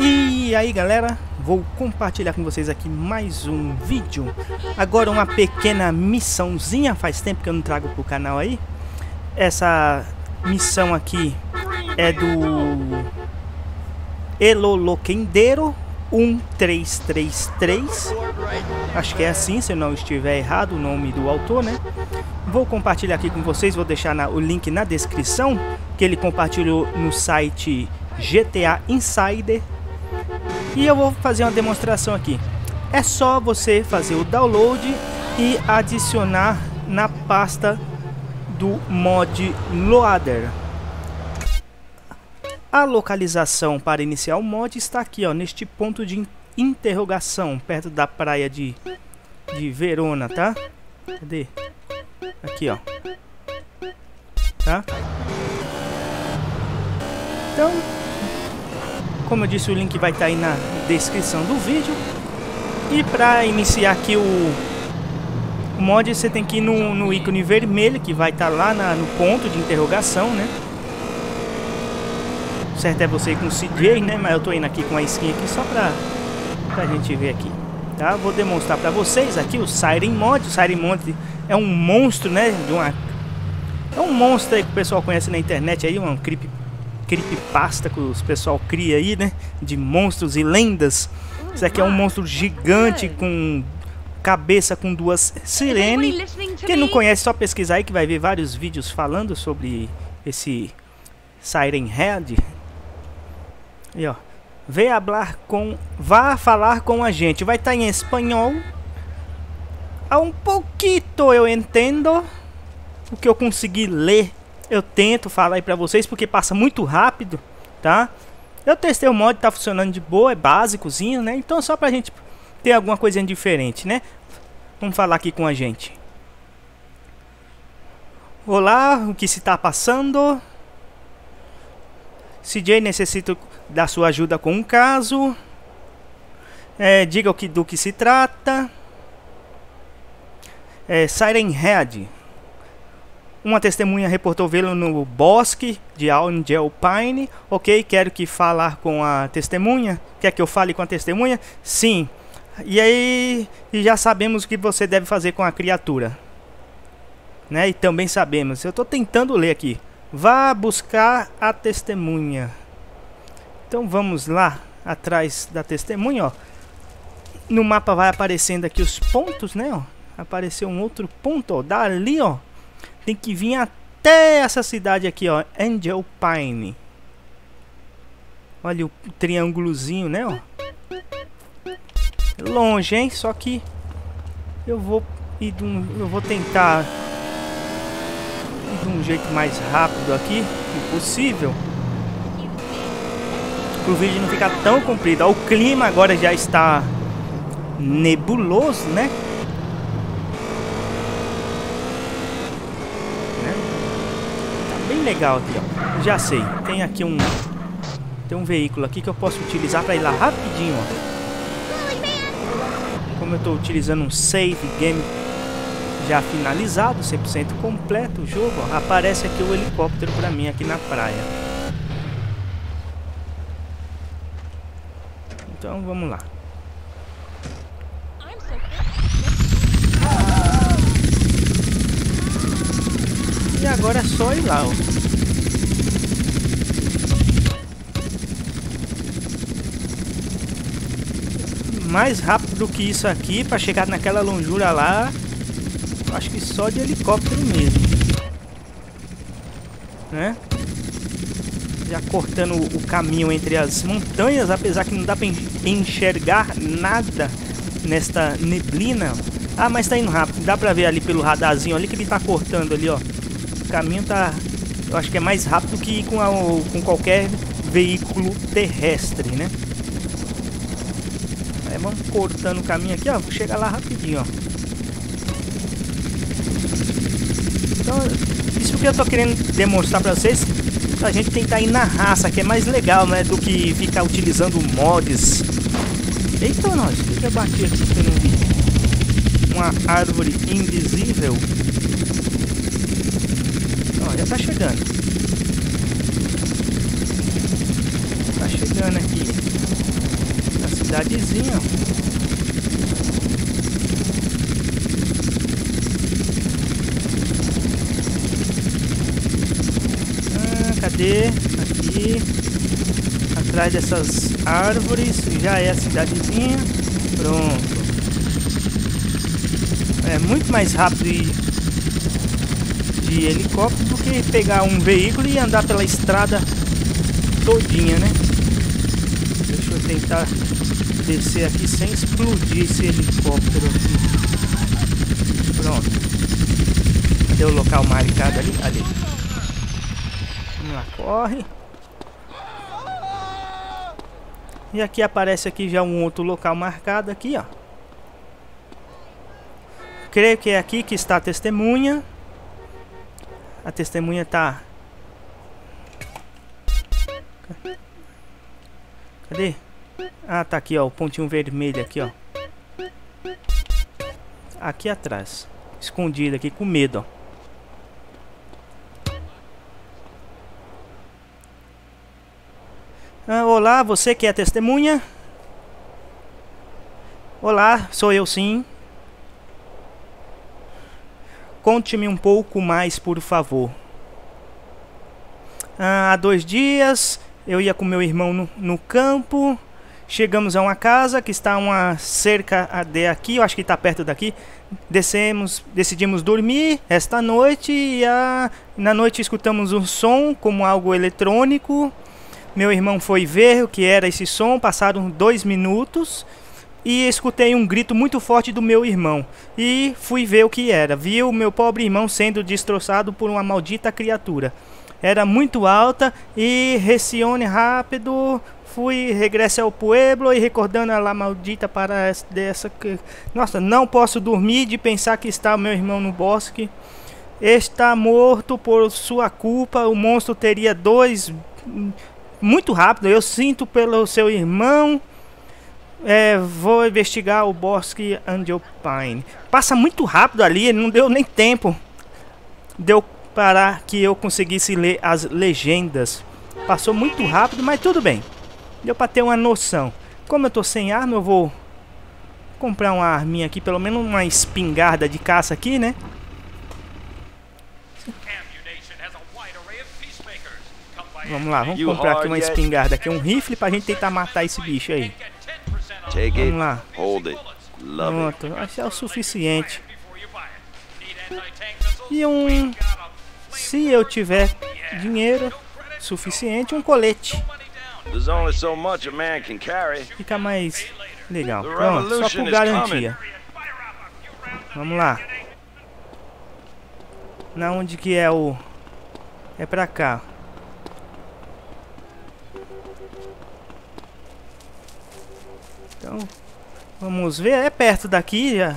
E aí galera, vou compartilhar com vocês aqui mais um vídeo. Agora uma pequena missãozinha, faz tempo que eu não trago pro canal aí. Essa missão aqui é do Eloloquendeiro 1333 Acho que é assim, se não estiver errado o nome do autor, né? Vou compartilhar aqui com vocês, vou deixar na, o link na descrição Que ele compartilhou no site GTA Insider e eu vou fazer uma demonstração aqui. É só você fazer o download e adicionar na pasta do mod Loader. A localização para iniciar o mod está aqui, ó, neste ponto de interrogação, perto da praia de, de Verona, tá? Cadê? Aqui, ó. Tá? Então, como eu disse, o link vai estar tá aí na descrição do vídeo. E para iniciar aqui o, mod, você tem que ir no, no ícone vermelho, que vai estar tá lá na, no ponto de interrogação, né? Certo é você ir com o CJ, né? Mas eu tô indo aqui com a skin aqui só pra, pra gente ver aqui. Tá? Vou demonstrar pra vocês aqui o Siren Mod. O Siren Mod é um monstro, né? De uma... É um monstro aí que o pessoal conhece na internet aí, um creep creepypasta que os pessoal cria aí, né? De monstros e lendas. Isso aqui é um monstro gigante com cabeça com duas sirenes. Quem não conhece, só pesquisar aí que vai ver vários vídeos falando sobre esse Siren Head. E ó, vem falar com, vá falar com a gente. Vai estar tá em espanhol. A um pouquinho eu entendo o que eu consegui ler eu tento falar aí pra vocês porque passa muito rápido, tá? Eu testei o mod, tá funcionando de boa, é básicozinho, né? Então só pra gente ter alguma coisinha diferente, né? Vamos falar aqui com a gente. Olá, o que se está passando? CJ, necessito da sua ajuda com um caso. É, diga o que, do que se trata. É, Siren Head. Uma testemunha reportou vê-lo no bosque de Angel Pine. Ok, quero que falar com a testemunha. Quer que eu fale com a testemunha? Sim. E aí, e já sabemos o que você deve fazer com a criatura. Né? E também sabemos. Eu estou tentando ler aqui. Vá buscar a testemunha. Então vamos lá atrás da testemunha, ó. No mapa vai aparecendo aqui os pontos, né, ó. Apareceu um outro ponto, ó. Dali, ó tem que vir até essa cidade aqui, ó, Angel Pine. Olha o triângulozinho, né, ó. Longe, hein? Só que eu vou ir um, eu vou tentar ir de um jeito mais rápido aqui, possível. Para o vídeo não ficar tão comprido. Ó, o clima agora já está nebuloso, né? Legal aqui, ó. Já sei. Tem aqui um... Tem um veículo aqui que eu posso utilizar para ir lá rapidinho, ó. Como eu estou utilizando um save game já finalizado, 100% completo o jogo, ó, aparece aqui o helicóptero para mim aqui na praia. Então vamos lá. E agora é só ir lá, ó. Mais rápido do que isso aqui para chegar naquela longura lá. Acho que só de helicóptero mesmo. Né? Já cortando o caminho entre as montanhas, apesar que não dá para enxergar nada nesta neblina. Ah, mas tá indo rápido. Dá pra ver ali pelo radarzinho ali que ele tá cortando ali, ó. O caminho tá... Eu acho que é mais rápido que com, a, com qualquer veículo terrestre, né? É, vamos cortando o caminho aqui, ó. Chega lá rapidinho, ó. Então, isso que eu tô querendo demonstrar pra vocês. Pra gente tentar ir na raça, que é mais legal, né? Do que ficar utilizando mods. Eita, nós. O que eu bati aqui que eu não vi? Uma árvore invisível. Ó, já tá chegando. Tá chegando aqui. Cidadezinha. Ah, cadê? Aqui. Atrás dessas árvores. Já é a cidadezinha. Pronto. É muito mais rápido de, de helicóptero do que pegar um veículo e andar pela estrada todinha, né? Eu tentar descer aqui sem explodir esse helicóptero aqui. Pronto. Cadê o local marcado ali? Ali. Vamos lá, corre. E aqui aparece aqui já um outro local marcado aqui, ó. Creio que é aqui que está a testemunha. A testemunha está Cadê? Ah, tá aqui, ó. O pontinho vermelho aqui, ó. Aqui atrás. Escondido aqui, com medo, ó. Ah, olá, você que é testemunha? Olá, sou eu sim. Conte-me um pouco mais, por favor. Ah, há dois dias eu ia com meu irmão no, no campo. Chegamos a uma casa que está uma cerca de aqui, eu acho que está perto daqui. Descemos, decidimos dormir esta noite e a, na noite escutamos um som como algo eletrônico. Meu irmão foi ver o que era esse som, passaram dois minutos e escutei um grito muito forte do meu irmão e fui ver o que era. Vi o meu pobre irmão sendo destroçado por uma maldita criatura era muito alta e Recione rápido. Fui regresse ao pueblo e recordando a lá maldita para dessa que nossa não posso dormir de pensar que está meu irmão no bosque. Está morto por sua culpa. O monstro teria dois muito rápido. Eu sinto pelo seu irmão. É, vou investigar o bosque Angel Pine passa muito rápido ali não deu nem tempo deu para que eu conseguisse ler as legendas. Passou muito rápido, mas tudo bem. Deu para ter uma noção. Como eu tô sem arma, eu vou comprar uma arminha aqui, pelo menos uma espingarda de caça aqui, né? Vamos lá, vamos comprar aqui uma espingarda aqui, um rifle pra gente tentar matar esse bicho aí. Vamos lá. Pronto, acho que é o suficiente. E um se eu tiver dinheiro suficiente, um colete. Fica mais legal. Pronto, só por garantia. Vamos lá. Na onde que é o... É pra cá. Então, vamos ver. É perto daqui já.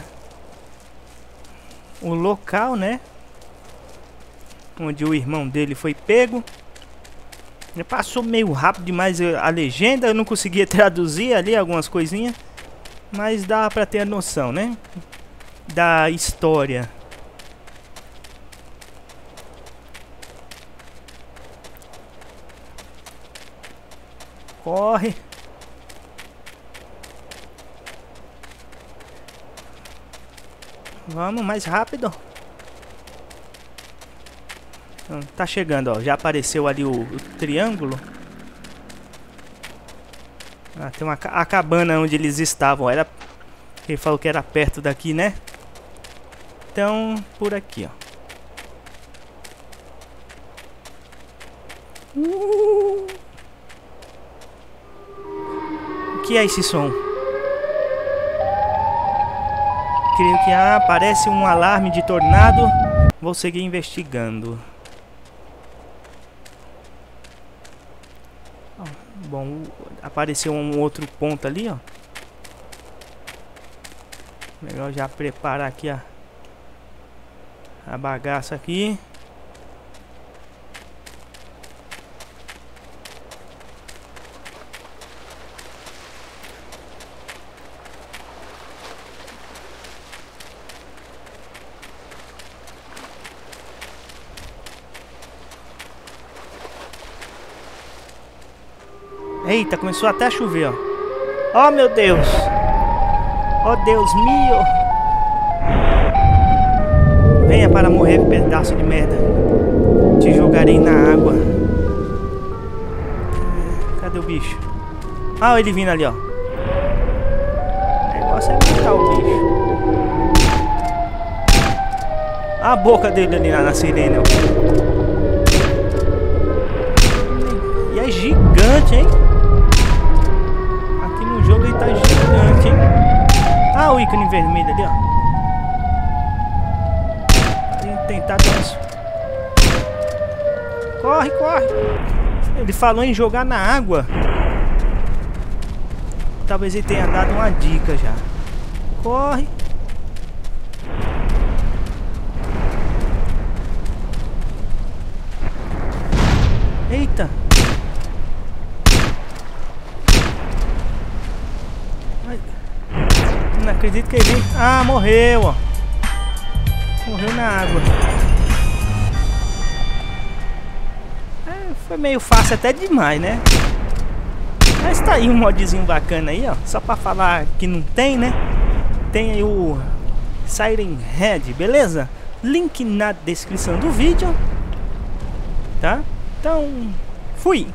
O local, né? Onde o irmão dele foi pego. Passou meio rápido demais a legenda, eu não conseguia traduzir ali algumas coisinhas. Mas dá pra ter a noção, né? Da história. Corre. Vamos mais rápido. Tá chegando, ó. Já apareceu ali o, o triângulo. Ah, tem uma a cabana onde eles estavam. Era. Ele falou que era perto daqui, né? Então, por aqui, ó. Uh! O que é esse som? Creio que ah, parece um alarme de tornado. Vou seguir investigando. Bom, apareceu um outro ponto ali, ó. Melhor já preparar aqui a, a bagaça aqui. Eita, começou até a chover, ó. Oh meu Deus! Oh Deus meu! Venha para morrer, pedaço de merda. Te jogarei na água. Cadê o bicho? Ah, ele vindo ali, ó. O negócio é matar o bicho. A boca dele ali na, na sirene, ó. E é gigante, hein? Ícone vermelho ali, ó. tentar dar isso. Corre, corre. Ele falou em jogar na água. Talvez ele tenha dado uma dica já. Corre. Eita. Não acredito que ele... Ah, morreu, ó. Morreu na água. É, foi meio fácil até demais, né? Mas tá aí um modzinho bacana aí, ó. Só pra falar que não tem, né? Tem aí o Siren Head, beleza? Link na descrição do vídeo. Tá? Então, fui!